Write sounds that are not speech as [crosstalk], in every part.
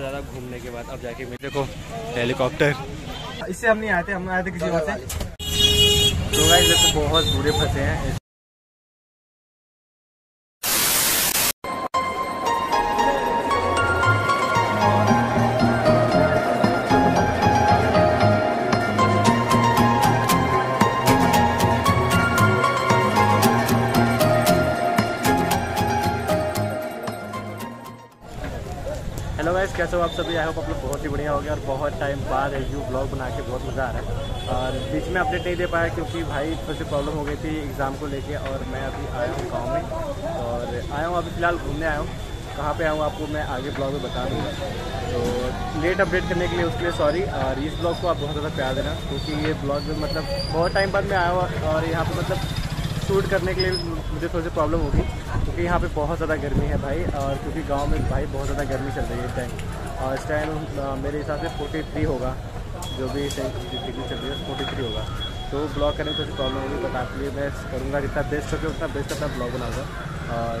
ज़्यादा घूमने के बाद अब जाके मेरे देखो हेलीकॉप्टर। इससे हम नहीं आए थे हम आए थे किसी और से। तो गाइस देखो बहुत बुरे फंसे हैं। सभी आई होप आप लोग बहुत ही बढ़िया हो गया और बहुत टाइम बाद यू ब्लॉग बना के बहुत मज़ा आ रहा है। और बीच में अपडेट नहीं दे पाया क्योंकि भाई थोड़ी सी प्रॉब्लम हो गई थी एग्ज़ाम को लेके और मैं अभी आया हूँ गाँव में और आया हूँ अभी फ़िलहाल घूमने आया हूँ। कहाँ पे आऊँ आपको मैं आगे ब्लॉग में बता दूँगा। तो लेट अपडेट करने के लिए उसके लिए सॉरी और इस ब्लॉग को आप बहुत ज़्यादा प्यार देना क्योंकि ये ब्लॉग में मतलब बहुत टाइम बाद मैं आया हुआ और यहाँ पर मतलब शूट करने के लिए मुझे थोड़ी सी प्रॉब्लम होगी क्योंकि यहाँ पे बहुत ज़्यादा गर्मी है भाई और क्योंकि गाँव में भाई बहुत ज़्यादा गर्मी चल रही है इस टाइम और इस टाइम मेरे हिसाब से फोर्टी थ्री होगा, जो भी डिग्री चल रही है फोर्टी थ्री होगा। तो ब्लॉग करने में थोड़ी प्रॉब्लम होगी बट आपके लिए मैं करूँगा जितना बेस्ट होगा, उतना बेस्ट अपना ब्लॉग बनाऊँगा। और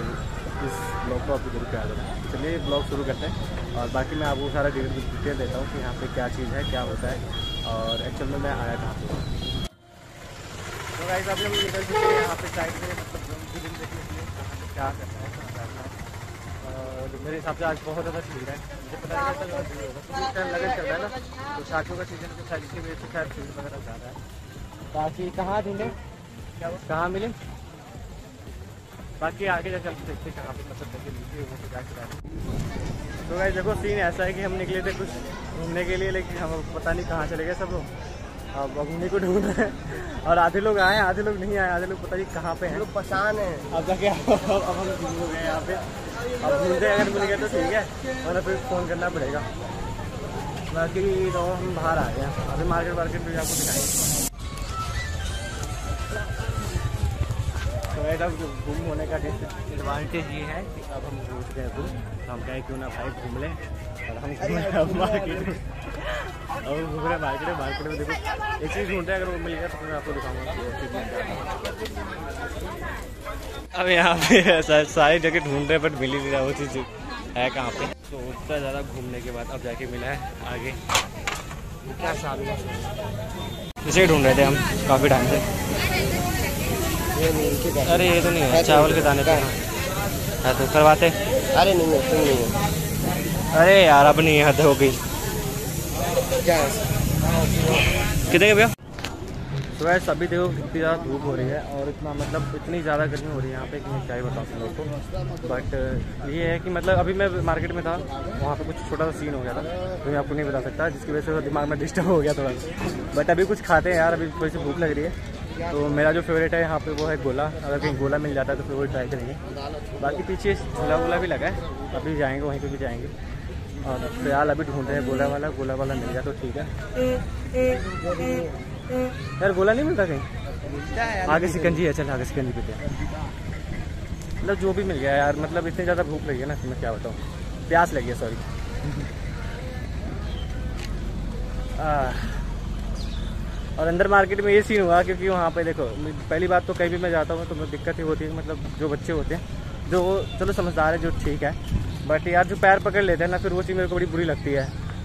इस ब्लॉग को आपको ज़रूर प्यार देना। चलिए ब्लॉग शुरू करते हैं। और बाकी मैं आपको सारा डिटेल देता हूँ कि यहाँ पे क्या चीज़ है, क्या होता है। और एक्चुअल में मैं आया कहाँ पर तो यहाँ पे साइड में मतलब क्या करना है। और मेरे हिसाब से आज बहुत ज़्यादा भीड़ है। मुझे पता नहीं कैसा भीड़ होगा इस टाइम लगन चल रहा है ना। तो शादियों का सीज़न के शायद इसकी वजह से शायद भीड़ वगैरह ज़्यादा है। बाकी कहाँ ढूंढे? क्या कहाँ मिले? बाकी आगे जा चलते देखते कहाँ पे मतलब मिलती है वो तो जाके तो गाइस देखो सीन ऐसा है कि हम निकले थे कुछ घूमने के लिए लेकिन हम पता नहीं कहाँ चले गए सब लोग। अब अग्नि को ढूंढ रहे हैं। और आधे लोग आए आधे लोग नहीं आए आधे लोग पता नहीं कहाँ पे हैं। लोग परेशान है। अब जाके [laughs] अब हम हो गए यहाँ पे। अब ढूंढते अगर मिल गए तो ठीक है। वरना फिर फ़ोन करना पड़ेगा। बाकी तो हम बाहर आ गए हैं। अभी मार्केट वार्केट भी आपको दिखाएँगे। घूम गुम होने का एडवांटेज ये है कि अब हम घूम गए गुम तो हम कहें क्यों ना भाई घूम लें। और हम घूम रहे मार्केट में अब घूम रहे मार्केट में मार्केट में देखो एक चीज़ ढूंढते हैं अगर वो मिल गया तो मैं आपको दिखाऊँगा कि अब यहाँ पे सारी जगह ढूंढ रहे बट मिल ही नहीं रहा वो चीज़ है कहाँ पे? तो उतना ज़्यादा घूमने के बाद अब जाके मिला है आगे। क्या साल इसे ढूंढ रहे थे हम काफ़ी टाइम से। अरे ये तो नहीं है चावल के दाने पे है। तो करवाते। अरे नहीं है क्यों नहीं है। अरे यार, अब नहीं, हद हो गई। कितने के भैया? तो वैसे अभी देखो कितनी ज़्यादा धूप हो रही है और इतना मतलब इतनी ज़्यादा गर्मी हो रही है, यहाँ पे कि मैं क्या ही बताऊँ लोग को। बट ये है कि मतलब अभी मैं मार्केट में था, वहाँ पे कुछ छोटा सा सीन हो गया था तो मैं आपको नहीं बता सकता, जिसकी वजह से दिमाग में डिस्टर्ब हो गया थोड़ा बट अभी कुछ खाते हैं यार, अभी थोड़ी सी भूख लग रही है। तो मेरा जो फेवरेट है, यहाँ पे वो है गोला। अगर कहीं गोला मिल जाता है तो फिर वो ट्राई करेंगे। बाकी पीछे झूला वूला भी लगा है, अभी जाएँगे, वहीं पे भी जाएँगे। और फ़िलहाल अभी ढूंढ रहे हैं, गोला वाला गोला वाला मिल जाए तो ठीक है। यार, गोला नहीं मिलता कहीं? आगे सिकंजी है, चल, आगे सिकंजी पीते हैं। मतलब जो भी मिल गया यार मतलब इतनी ज़्यादा भूख लगी है ना, मैं क्या बताऊँ? प्यास लगी है सॉरी [laughs] और अंदर मार्केट में ये सीन हुआ क्योंकि वहाँ पे देखो पहली बात तो कहीं भी मैं जाता हूँ तो दिक्कत ही होती है मतलब जो बच्चे होते हैं, जो चलो समझदार है, जो ठीक है बट यार जो पैर पकड़ लेते हैं ना, फिर वो चीज़ मेरे को बड़ी बुरी लगती है।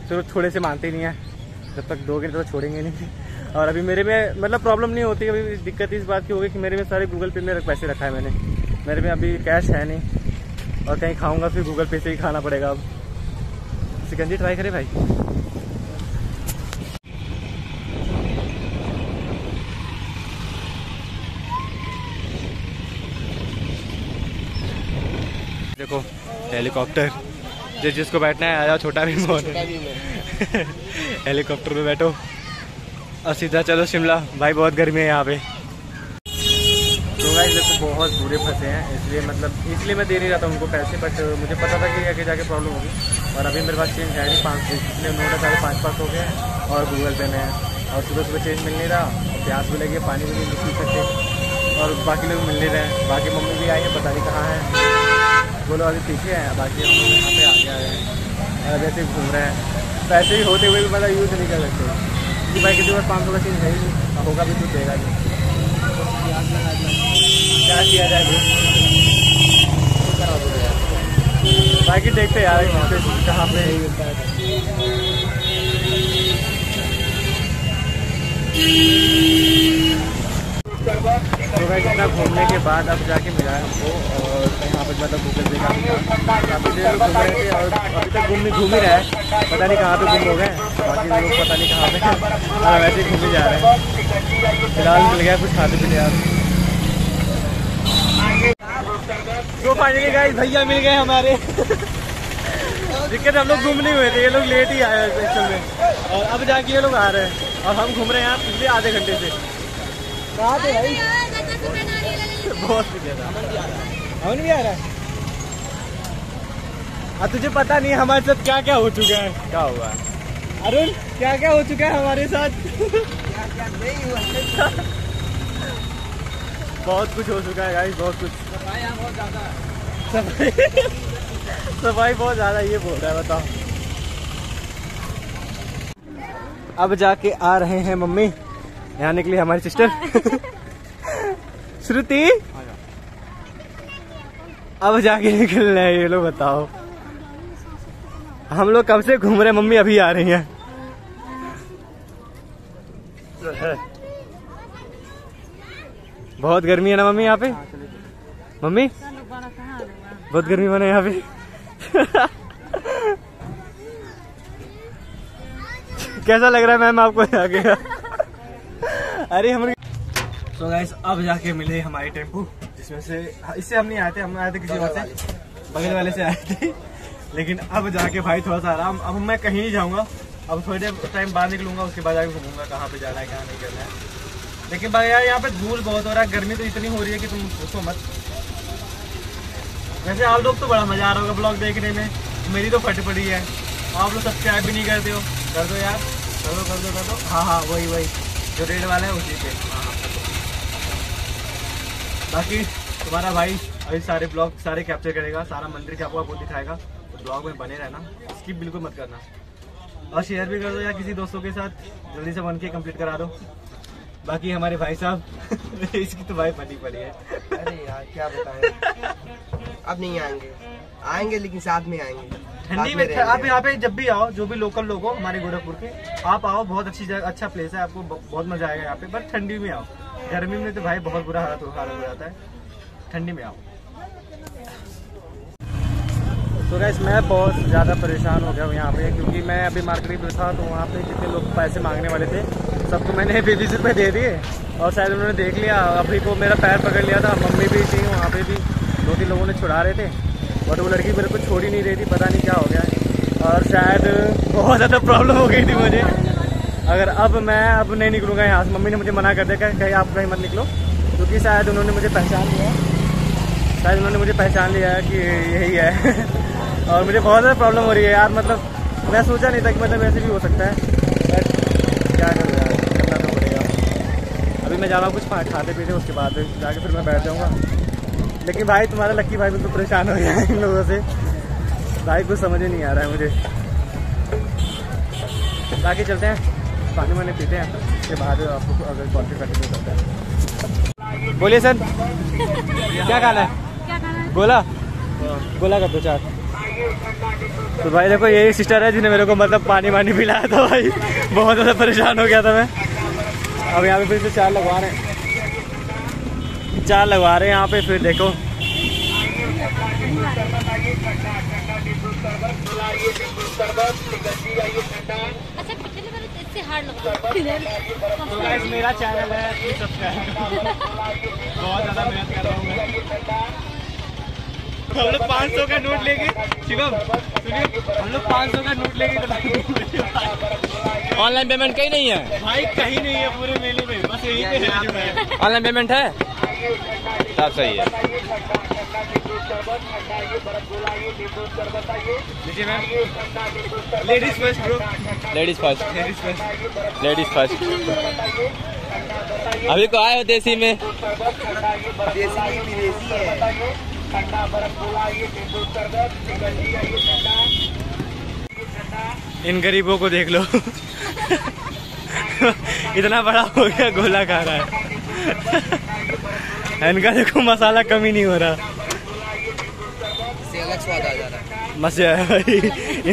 फिर वो थोड़े से मानते नहीं है। जब तक दोगे तो छोड़ेंगे नहीं। और अभी मेरे में मतलब प्रॉब्लम नहीं होती, अभी दिक्कत इस बात की होगी कि मेरे में सारे गूगल पे में पैसे रखा है मैंने। मेरे में अभी कैश है नहीं। और कहीं खाऊँगा, फिर गूगल पे से ही खाना पड़ेगा अब। सिकंजी ट्राई करें भाई। देखो हेलीकॉप्टर जिस जिसको बैठना है आया छोटा भी मोहन [laughs] हेलीकॉप्टर में बैठो। और सीधा चलो शिमला। भाई बहुत गर्मी है यहाँ पे। तो भाई देखो बहुत बुरे फंसे हैं इसलिए मतलब इसलिए मैं दे नहीं रहा था उनको पैसे बट मुझे पता था कि आगे जाके प्रॉब्लम होगी। और अभी मेरे पास चेंज है नहीं पाँच इसलिए उन्होंने साढ़े पाँच पाँच हो गए और गूगल पे में है और सुबह सुबह चेंज मिल नहीं रहा प्यास भी लगी पानी भी नहीं पी सकते और बाकी लोग मिल नहीं रहे हैं बाकी मम्मी भी आई है पता नहीं कहाँ है। वो लोग अभी पीछे हैं, बाकी हम लोग यहाँ पे आ गया है। वैसे घूम रहे हैं। पैसे ही होते हुए भी मतलब यूज़ नहीं कर सकते। कि भाई किसी पास पाँच सौ का चीज़ है ही नहीं होगा भी तो देगा नहीं क्या किया जाए बाकी देखते यार यहाँ पे कहाँ पे तो भाई घूमने के बाद अब जाके मिला है हमको मतलब गूगल पे रहे थे और अभी तक घूम घूम ही रहा है। पता नहीं कहाँ पे घूम हो। गए बाकी लोग पता नहीं कहाँ पे और वैसे ही घूम ही जा रहे हैं। फ़िलहाल मिल गया कुछ खाते पीते यार। तो फाइनली गाइस भैया मिल गए हमारे। दिक्कत हम लोग घूम नहीं हुए थे। ये लोग लेट ही आए एक्चुअल में। और अब जाके ये लोग आ रहे हैं। और हम घूम रहे हैं यहाँ पिछले आधे घंटे से। कहाँ पे भाई? बहुत ज़्यादा अमन भी आ रहा है? अब तुझे पता नहीं हमारे साथ क्या क्या हो चुका है। क्या हुआ? अरुण क्या क्या हो चुका है हमारे साथ? बहुत कुछ हो चुका है गाइस बहुत कुछ। सफ़ाई? सफ़ाई बहुत ज़्यादा ये बोल रहा है बताओ। अब जाके आ रहे हैं मम्मी। यहाँ निकली हमारी सिस्टर [laughs] श्रुति? अब जाके निकल रहे ये लोग बताओ। हम लोग कब से घूम रहे मम्मी अभी आ रही है। बहुत गर्मी है ना मम्मी यहाँ पे? मम्मी? बहुत गर्मी बना यहाँ पे। कैसा लग रहा है मैम आपको के? अरे हम तो गाइस अब जाके मिले हमारे टेंपू, जिसमें से इससे हम नहीं आए थे, हम आए थे किसी और से। बगल वाले से आए थे। लेकिन अब जाके भाई थोड़ा सा आराम। अब मैं कहीं नहीं जाऊँगा। अब थोड़ी टाइम बाहर निकलूँगा, उसके बाद जाके घूमूँगा, कहाँ पे जाना है, कहाँ नहीं करना है। लेकिन भाई यार, यहाँ पे धूल बहुत हो रहा है, गर्मी तो इतनी हो रही है कि तुम पूछो मत। वैसे आप लोग तो बड़ा मज़ा आ रहा होगा ब्लॉग देखने में। मेरी तो फट पड़ी है। आप लोग सब्सक्राइब भी नहीं करते हो। कर दो यार। कर दो कर दो कर दो। हाँ हाँ वही वही। जो रेड वाला है, उसी पे। हाँ हाँ बाकी तुम्हारा भाई अभी सारे ब्लॉग सारे कैप्चर करेगा, सारा मंदिर क्या आपको दिखाएगा। तो ब्लॉग में बने रहना। स्किप बिल्कुल मत करना। और शेयर भी कर दो या किसी दोस्तों के साथ। जल्दी से बन के कंप्लीट करा दो। बाकी हमारे भाई साहब [laughs] इसकी तो भाई बनी पड़ी है। अरे यार क्या बताएँ? अब नहीं आएँगे। आएँगे लेकिन साथ में आएँगे। ठंडी में आप यहाँ पे जब भी आओ जो भी लोकल लोग हो हमारे गोरखपुर के आप आओ बहुत अच्छी जगह अच्छा प्लेस है आपको बहुत मज़ा आएगा यहाँ पे। बट ठंडी में आओ। गर्मी में तो भाई बहुत बुरा हालत हो हालत हो जाता है। ठंडी में आओ। तो गैस मैं बहुत ज़्यादा परेशान हो गया हूँ यहाँ पे, क्योंकि मैं अभी मार्केट में था तो वहाँ पे जितने लोग पैसे मांगने वाले थे सबको मैंने बीस बीस रुपये दे दिए। और शायद उन्होंने देख लिया, अभी को मेरा पैर पकड़ लिया था, मम्मी भी थी, वहाँ पे भी दो तीन लोगों ने छुड़ा रहे थे। बट वो लड़की मेरे को छोड़ ही नहीं रही थी, पता नहीं क्या हो गया। और शायद बहुत ज़्यादा प्रॉब्लम हो गई थी मुझे। अगर अब मैं अब नहीं निकलूँगा यहाँ मम्मी ने मुझे मना कर दिया कहीं, आप कहीं मत निकलो। क्योंकि शायद उन्होंने मुझे पहचान लिया। शायद उन्होंने मुझे पहचान लिया है कि यही है। [laughs] और मुझे बहुत ज़्यादा प्रॉब्लम हो रही है यार मतलब मैं सोचा नहीं था कि मतलब ऐसे भी हो सकता है। बट क्या करूँ यार, करना तो पड़ेगा। अभी मैं जा रहा हूँ, कुछ खाते पीते, उसके बाद जाके फिर मैं बैठ जाऊँगा। लेकिन भाई, तुम्हारा लक्की भाई बिल्कुल परेशान हो गया इन लोगों से। भाई, कुछ समझ ही नहीं आ रहा है मुझे। बाकी चलते हैं, पानी वानी पीते हैं, उसके बाद आपको अगर कॉन्टेक्ट करते हैं। बोलिए सर, क्या खाना है? गोला? गोला का दो चार तो भाई देखो यही सिस्टर है जिन्हें मेरे को मतलब पानी वानी पिलाया था भाई। बहुत ज़्यादा परेशान हो गया था मैं। अब यहाँ पे फिर से चार लगवा रहे हैं। चार लगवा रहे हैं यहाँ पे फिर देखो। अच्छा तो गाइस मेरा चैनल है सब्सक्राइब [laughs] बहुत ज़्यादा मेहनत कर रहा हूँ मैं। हम लोग पाँच सौ का नोट लेके शिवम सुनिए हम लोग पाँच सौ का नोट लेके ऑनलाइन पेमेंट कहीं नहीं है? भाई कहीं नहीं है पूरे मेले में बस यही पे है ऑनलाइन पेमेंट है? सब सही है। Ladies first bro ladies first ladies first ladies first अभी को आए हो देसी में? देसी विदेशी है। इन गरीबों को देख लो इतना बड़ा हो गया गोला खा रहा है इनका देखो मसाला कमी नहीं हो रहा अलग स्वाद आ जा रहा है मज़े भाई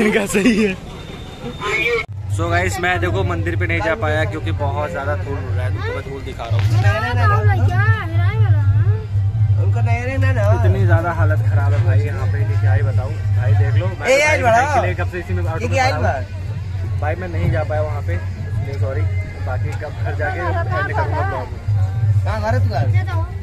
इनका सही है सो so गाइस मैं देखो मंदिर पे नहीं जा पाया क्योंकि बहुत ज़्यादा धूल हो रहा है तुमको मैं धूल दिखा रहा हूँ इतनी ज़्यादा हालत खराब है भाई यहाँ पे? कि क्या ही बताऊँ? भाई देख लो मैं कब से इसी में। भाई मैं नहीं जा पाया वहाँ पे सॉरी बाकी कब घर जाके कहाँ